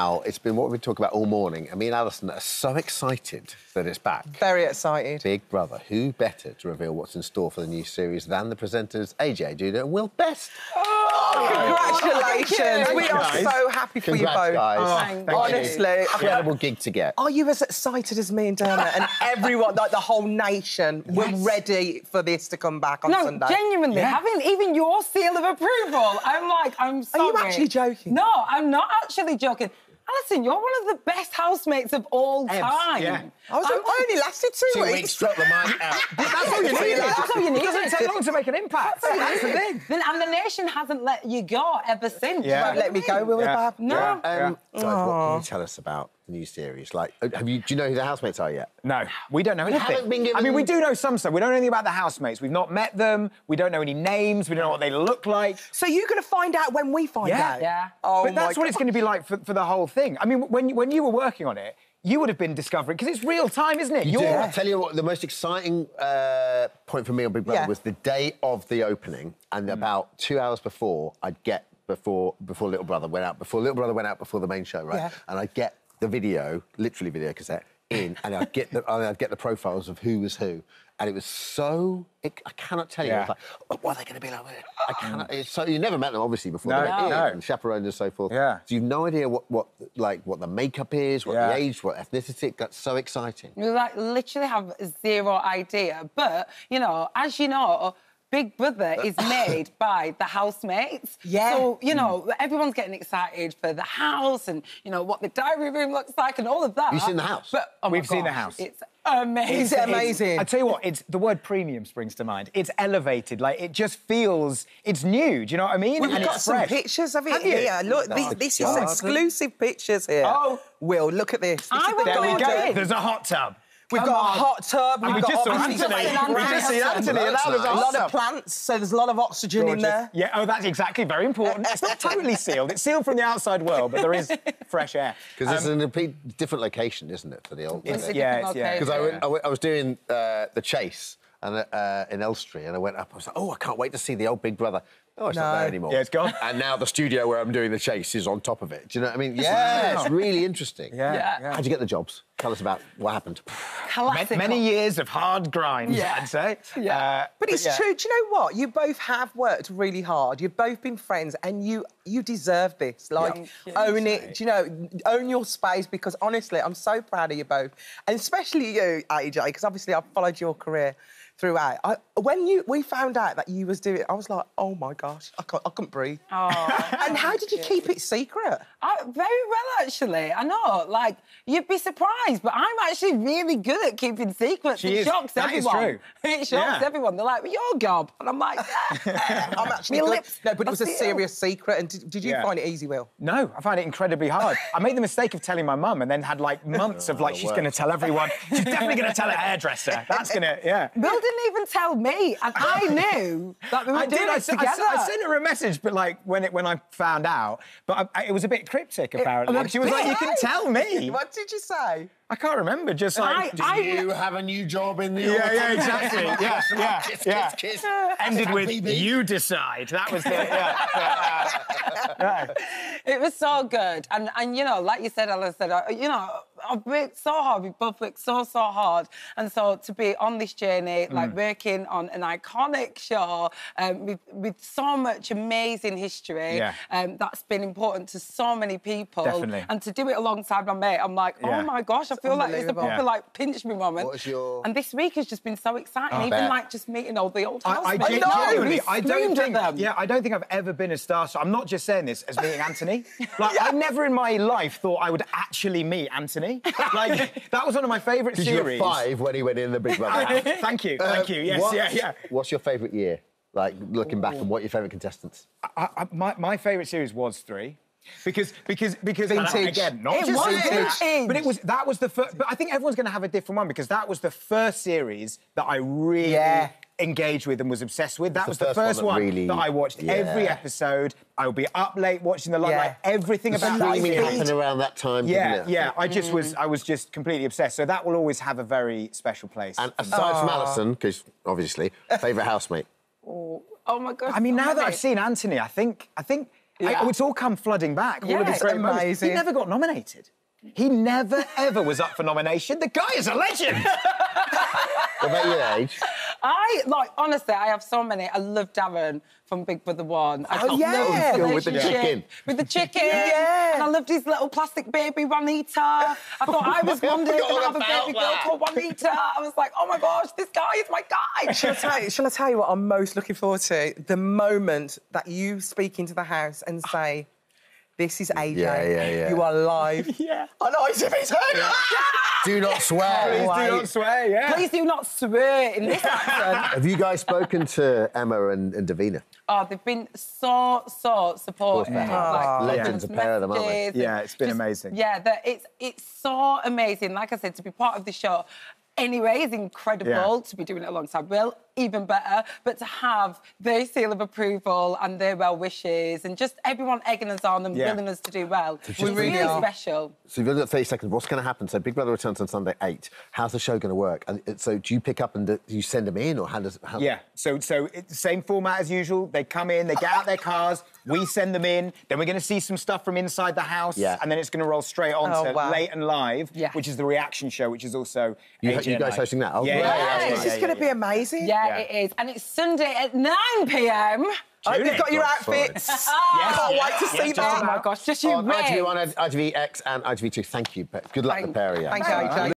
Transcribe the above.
now it's been what we talk about all morning, and me and Alison are so excited that it's back. Very excited. Big Brother, who better to reveal what's in store for the new series than the presenters AJ Odudu and Will Best? Oh, congratulations. We are guys. so happy for Congrats, you both. guys. Oh, Thank thank you. Honestly, Incredible gig to get. Are you as excited as me and Dermot and everyone, like the whole nation, we're ready for this to come back on No, Sunday? genuinely, Yeah. having even your seal of approval, I'm like, I'm sorry. Are you actually joking? No, I'm not actually joking. Alison, you're one of the best housemates of all time. yeah. I, was, I only lasted two, Two weeks. weeks, drop the mic out. That's all you need. That's all you need. It doesn't take long to make an impact. That's the thing. Then, and the nation hasn't let you go ever since. Yeah. Won't let me go, will Yeah. it, Bab? No. Yeah. Um, guys, what can you tell us about the new series? Like, uh, have you? Do you know who the housemates are yet? No, we don't know anything. haven't been given- I mean, we do know some stuff. We don't know anything about the housemates. We've not met them. We don't know any names. We don't know what they look like. So you're going to find out when we find Yeah. out? Yeah. Oh, but that's my what it's going to be like for, for the whole thing. I mean, when, when you were working on it, you would have been discovering, because it's real time, isn't it? You You're- do. I tell you what, the most exciting uh, point for me on Big Brother Yeah. was the day of the opening, and about two hours before, I'd get before before Little Brother went out, before Little Brother went out before the main show, right? Yeah. And I'd get the video, literally video cassette, in, and I'd get the and I'd get the profiles of who was who, and it was so it, I cannot tell you. I was Yeah. like, oh, what are they going to be like? I mm. cannot. It's so you never met them obviously before No, they went no. and chaperoned and so forth. Yeah. So you've no idea what what like what the makeup is, what Yeah. the age, what ethnicity. That's so exciting. You like literally have zero idea. But you know, as you know. Big Brother is made by the housemates. Yeah. So, you know, mm. everyone's getting excited for the house and, you know, what the diary room looks like and all of that. You've seen the house? But, oh We've seen the house. It's amazing. Is it amazing? I tell you what, it's the word premium springs to mind. It's elevated, like it just feels it's new. Do you know what I mean? We've and got it's some fresh. pictures of it Have you? here. Look, That's this, this is exclusive pictures here. Oh. Will, look at this. This I is will There go. on, Dave. There's a hot tub. We've got on. a hot tub. And we We've just got saw obviously Anthony. Anthony. We just see Anthony, and that was That's a lot of plants, so there's a lot of oxygen in there. Yeah, oh, that's exactly very important. It's not totally sealed. It's sealed from the outside world, but there is fresh air. Because it's in a pe- different location, isn't it, for the old? It's- a yeah, it's- yeah. location. Because I, Yeah. went, I, went, I was doing uh, the chase and uh, in Elstree, and I went up. I was like, "Oh, I can't wait to see the old Big Brother." Oh, it's not there anymore. Yeah, it's gone. And now the studio where I'm doing the chase is on top of it. Do you know what I mean? Yeah, Wow. it's really interesting. Yeah, Yeah. yeah. How'd you get the jobs? Tell us about what happened. Classic. Many years of hard grind, Yeah. I'd say. Yeah. Uh, But it's yeah. true. Do you know what? You both have worked really hard. You've both been friends, and you you deserve this. Like Thank you. own it. Do you know? Own your space because honestly, I'm so proud of you both, and especially you, AJ, because obviously I've followed your career throughout. I, when you we found out that you was doing, I was like, oh my gosh, I can't, I couldn't breathe. Oh, and how did you keep it secret? I, very well, actually. I know. Like, you'd be surprised, but I'm actually really good at keeping secrets. She it is. shocks That is everyone. true. It shocks Yeah. everyone. They're like, well, you're gob. And I'm like, yeah. I'm actually Me good. lips No, but it was a serious secret. And did, did you Yeah. find it easy, Will? No, I find it incredibly hard. I made the mistake of telling my mum and then had like months of oh, like, she's going to tell everyone. She's definitely going to tell her hairdresser. That's going to, yeah. Bill didn't even tell me, and I knew that we were I doing did. I, it s- I s- together. I sent her a message, but like when it when I found out, but I, I- it was a bit cryptic apparently. a she was like, "You can tell me." What did you say? I can't remember. Just like, I- I- you have a new job in the yeah, yeah, exactly. Yeah, yeah, Kiss, yeah. kiss, kiss. Ended with PB. "You decide." That was the yeah. yeah. It was so good, and and you know, like you said, Ella said, uh, you know, I've worked so hard. We both worked so so hard, and so to be on this journey, Mm. like working on an iconic show um, with with so much amazing history, Yeah. um, that's been important to so many people, Definitely. and to do it alongside my mate, I'm like, Yeah. oh my gosh, I feel like it's a proper Yeah. like pinch me moment. What was your- And this week has just been so exciting, I even bet. like just meeting all the old I, I housemates. gen- know, genuinely, I don't think, them. yeah, I don't think I've ever been a star. So I'm not just saying this as meeting Anthony. Like, I never in my life thought I would actually meet Anthony. Like, that was one of my favourite Because you were series. five when he went in the Big Brother. I- thank you, thank you. Yes, What- yeah, yeah. What's your favourite year? Like looking back, and what are your favourite contestants? I, I, my, my favourite series was three. Because, because, because and Vintage. again, not It just was vintage, vintage. but it was that was the first. But I think everyone's going to have a different one because that was the first series that I really Yeah. Engaged with and was obsessed with. That the was the first one first that one, really- that I watched yeah. every episode. I would be up late watching the live, Yeah. like everything about that Streaming series. happened around that time, Yeah, didn't it? yeah. I just mm. was, I was just completely obsessed. So that will always have a very special place. And aside from Alison, because obviously, favourite housemate. Oh my god! I mean, now that Mate. I've seen Anthony, I think, I think, Yeah. oh, it's all come flooding back. all of his it's great moments. He never got nominated. He never ever was up for nomination. The guy is a legend. What about your Age? I like honestly, I have so many. I love Darren from Big Brother One. I Oh, yeah. love his with the chicken. With the chicken. Yeah. And I loved his little plastic baby Juanita. I thought I was one day forgot going to have a about baby girl that. called Juanita. I was like, oh my gosh, this guy is my guy. Shall I, tell you, shall I tell you what I'm most looking forward to? The moment that you speak into the house and oh. say, This is AJ. Yeah, yeah, yeah. You are live. yeah. On ITV2. Do not swear. Please do not swear. Yeah. Please do not swear in this accent. Have you guys spoken to Emma and, and Davina? Oh, they've been so so supportive. they have. Like, Legends, a pair of them, aren't they? Yeah, it's been amazing. Yeah, that it's it's so amazing. Like I said, to be part of the show. Anyway, is incredible Yeah. to be doing it alongside Will, even better. But to have their seal of approval and their well wishes and just everyone egging us on and Yeah. willing us to do well, it's just really really are. special. So you've only got 30 seconds. What's going to happen? So Big Brother returns on Sunday 8. How's the show going to work? And so do you pick up and do you send them in or how does... How... Yeah, so so it's the same format as usual. They come in, they get out their cars, we send them in. Then we're going to see some stuff from inside the house, Yeah. and then it's going to roll straight on Oh, to wow. late and live, Yeah. which is the reaction show, which is also You- you guys hosting that? Oh, yeah, great. yeah, Yeah, yeah, it's just going to be amazing. Yeah, Yeah. it is. And it's Sunday at 9 p.m. Oh, Tune you've got your God, sorry. outfits. Yes, Can't yeah, wait to yeah, see just that. Oh my gosh, just you On wait. ITV1, ITVX and ITV2. Thank you. Good luck, Thank- the pair of you. Thank you, AJ.